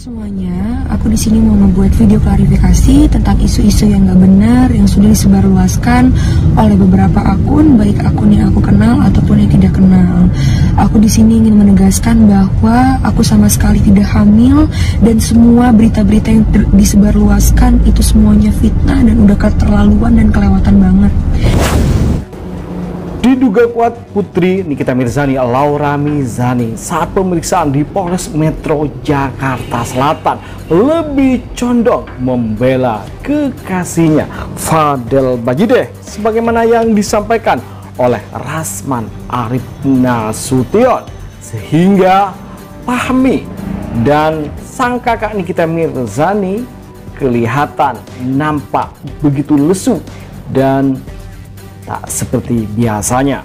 semuanya, aku di sini mau membuat video klarifikasi tentang isu-isu yang gak benar yang sudah disebarluaskan oleh beberapa akun, baik akun yang aku kenal ataupun yang tidak kenal. Aku di sini ingin menegaskan bahwa aku sama sekali tidak hamil dan semua berita-berita yang disebarluaskan itu semuanya fitnah dan udah keterlaluan dan kelewatan banget. Diduga kuat Putri Nikita Mirzani Laura Mizani saat pemeriksaan di Polres Metro Jakarta Selatan. Lebih condong membela kekasihnya Fadel Bajideh sebagaimana yang disampaikan oleh Rasman Arif Nasution. Sehingga Pahmi dan sang kakak Nikita Mirzani kelihatan nampak begitu lesu dan tak seperti biasanya.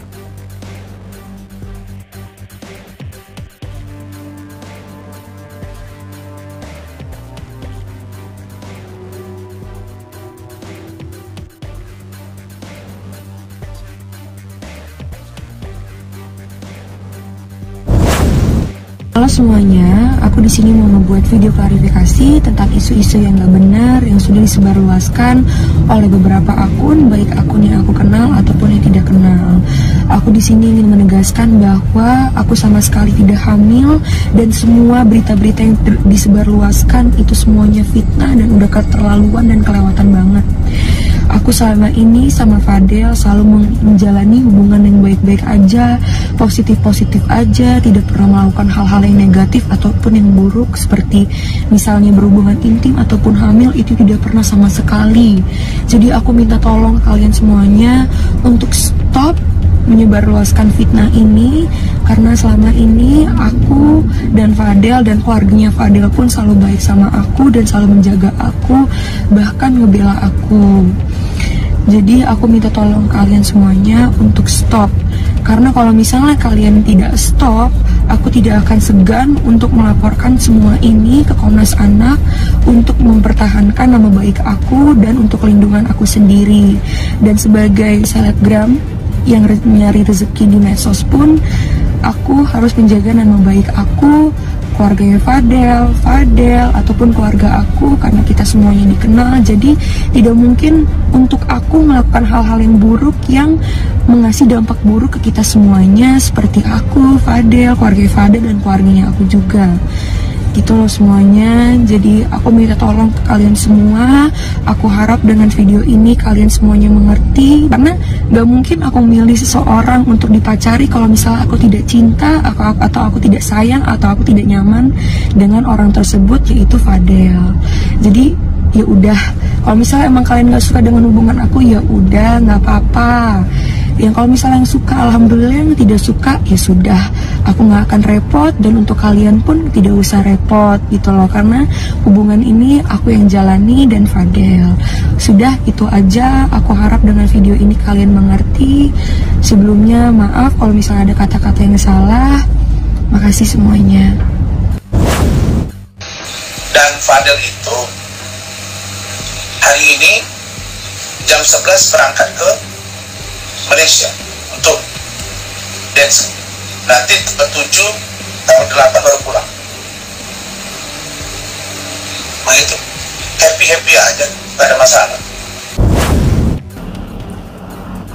Halo semuanya, aku di sini mau membuat video klarifikasi tentang isu-isu yang gak benar yang sudah disebarluaskan oleh beberapa akun, baik akun yang aku kenal ataupun yang tidak kenal. Aku di sini ingin menegaskan bahwa aku sama sekali tidak hamil dan semua berita-berita yang disebarluaskan itu semuanya fitnah dan udah keterlaluan dan kelewatan banget. Aku selama ini sama Fadel selalu menjalani hubungan yang baik-baik aja, positif-positif aja, tidak pernah melakukan hal-hal yang negatif ataupun yang buruk seperti misalnya berhubungan intim ataupun hamil itu tidak pernah sama sekali. Jadi aku minta tolong kalian semuanya untuk stop menyebarluaskan fitnah ini karena selama ini aku dan Fadel dan keluarganya Fadel pun selalu baik sama aku dan selalu menjaga aku bahkan ngebela aku jadi aku minta tolong kalian semuanya untuk stop. Karena kalau misalnya kalian tidak stop aku tidak akan segan untuk melaporkan semua ini ke Komnas Anak untuk mempertahankan nama baik aku dan untuk lindungan aku sendiri. Dan sebagai selebgram yang nyari rezeki di medsos pun aku harus menjaga nama baik aku keluarganya Fadel, Fadel ataupun keluarga aku karena kita semuanya dikenal. Jadi tidak mungkin untuk aku melakukan hal-hal yang buruk yang mengasih dampak buruk ke kita semuanya seperti aku, Fadel, keluarga Fadel dan keluarganya aku juga gitu loh semuanya. Jadi aku minta tolong ke kalian semua. Aku harap dengan video ini kalian semuanya mengerti. Karena gak mungkin aku milih seseorang untuk dipacari kalau misalnya aku tidak cinta atau, aku tidak sayang atau aku tidak nyaman dengan orang tersebut yaitu Fadel. Jadi ya udah. Kalau misalnya emang kalian gak suka dengan hubungan aku ya udah nggak apa-apa yang kalau misalnya yang suka alhamdulillah yang tidak suka ya sudah. Aku nggak akan repot dan untuk kalian pun tidak usah repot gitu loh. Karena hubungan ini aku yang jalani dan Fadel. Sudah itu aja. Aku harap dengan video ini kalian mengerti. Sebelumnya maaf kalau misalnya ada kata-kata yang salah. Makasih semuanya. Dan Fadel itu hari ini jam 11 berangkat ke Malaysia untuk dance. Nanti 7 tanggal 8 baru pulang. Begitu happy happy aja gak ada masalah.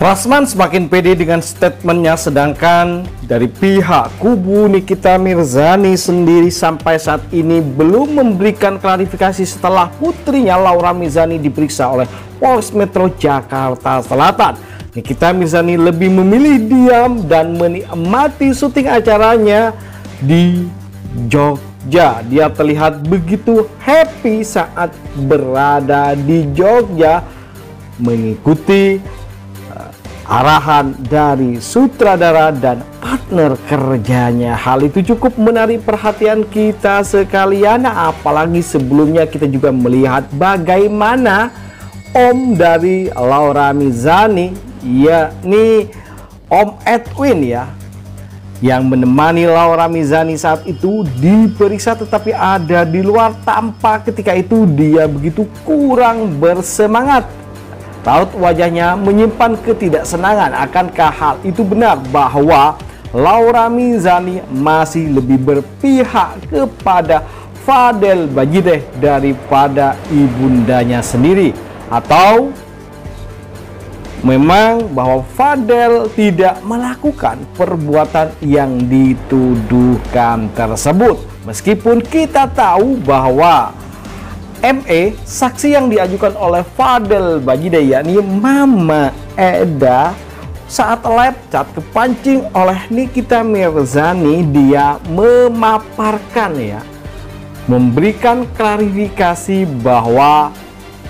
Rasman semakin pede dengan statementnya sedangkan dari pihak kubu Nikita Mirzani sendiri sampai saat ini belum memberikan klarifikasi setelah putrinya Laura Mirzani diperiksa oleh Polres Metro Jakarta Selatan. Nikita Mirzani lebih memilih diam dan menikmati syuting acaranya di Jogja. Dia terlihat begitu happy saat berada di Jogja mengikuti uh, arahan dari sutradara dan partner kerjanya. Hal itu cukup menarik perhatian kita sekalian apalagi sebelumnya kita juga melihat bagaimana om dari Laura Mizani yakni Om Edwin ya yang menemani Laura Mizani saat itu diperiksa tetapi ada di luar tanpa ketika itu dia begitu kurang bersemangat. Taut wajahnya menyimpan ketidaksenangan. Akankah hal itu benar bahwa Laura Mizani masih lebih berpihak kepada Fadel Bajideh daripada ibundanya sendiri? Atau memang bahwa Fadel tidak melakukan perbuatan yang dituduhkan tersebut. Meskipun kita tahu bahwa ME saksi yang diajukan oleh Fadel Bajideh yakni Mama Eda saat live chat kepancing oleh Nikita Mirzani dia memaparkan ya memberikan klarifikasi bahwa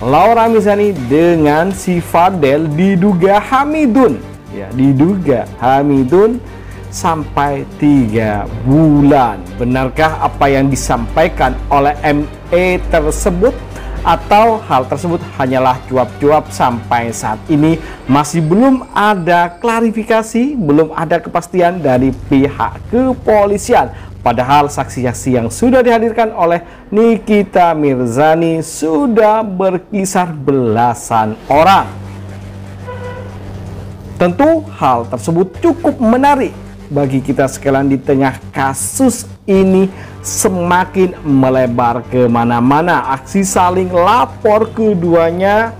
Laura Mirzani dengan si Fadel diduga Hamidun. Ya diduga Hamidun sampai tiga bulan. Benarkah apa yang disampaikan oleh ME tersebut? Atau hal tersebut hanyalah cuap-cuap sampai saat ini? Masih belum ada klarifikasi, belum ada kepastian dari pihak kepolisian. Padahal saksi-saksi yang sudah dihadirkan oleh Nikita Mirzani sudah berkisar belasan orang. Tentu hal tersebut cukup menarik bagi kita sekalian di tengah kasus ini semakin melebar ke mana-mana. Aksi saling lapor keduanya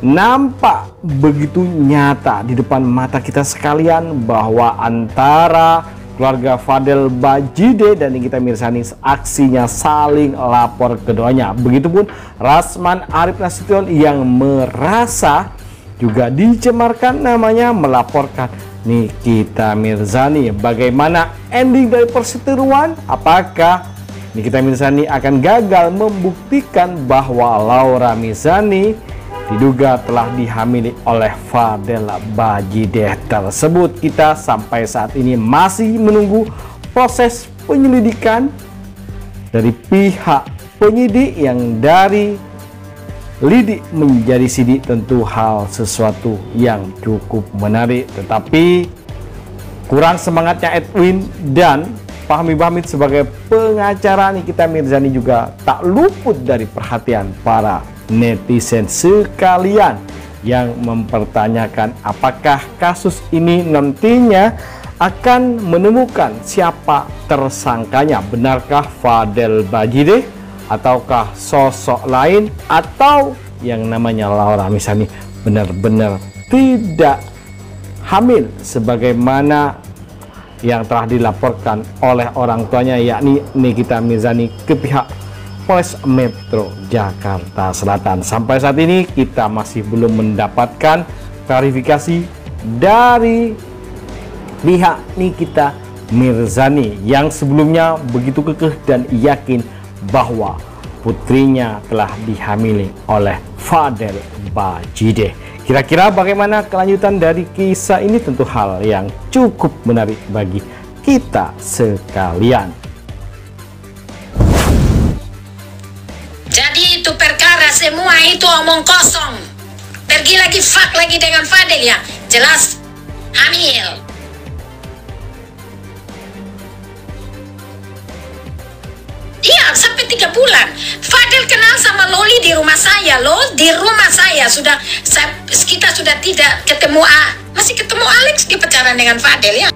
nampak begitu nyata di depan mata kita sekalian bahwa antara keluarga Fadel Bajide dan Nikita Mirsani aksinya saling lapor keduanya. Begitupun Rasman Arif Nasution yang merasa juga dicemarkan namanya melaporkan Nikita Mirzani. Bagaimana ending dari perseteruan? Apakah Nikita Mirzani akan gagal membuktikan bahwa Laura Mirzani diduga telah dihamili oleh Fadel Bajideh tersebut? Kita sampai saat ini masih menunggu proses penyelidikan dari pihak penyidik yang dari Lidi menjadi sidik tentu hal sesuatu yang cukup menarik tetapi kurang semangatnya Edwin dan Fahmi Bahmid sebagai pengacara Nikita Mirzani juga tak luput dari perhatian para netizen sekalian yang mempertanyakan apakah kasus ini nantinya akan menemukan siapa tersangkanya. Benarkah Fadel Bajideh ataukah sosok lain atau yang namanya Laura misalnya benar-benar tidak hamil? Sebagaimana yang telah dilaporkan oleh orang tuanya yakni Nikita Mirzani ke pihak Polres Metro Jakarta Selatan. Sampai saat ini kita masih belum mendapatkan klarifikasi dari pihak Nikita Mirzani yang sebelumnya begitu kekeh dan yakin bahwa putrinya telah dihamili oleh Fadel Bajide. Kira-kira bagaimana kelanjutan dari kisah ini tentu hal yang cukup menarik bagi kita sekalian. Semua itu omong kosong. Pergi lagi fak lagi dengan Fadel ya. Jelas hamil. Iya, sampai tiga bulan. Fadel kenal sama Loli di rumah saya, loh. Di rumah saya sudah, kita sudah tidak ketemu, ah, masih ketemu Alex di pacaran dengan Fadel ya.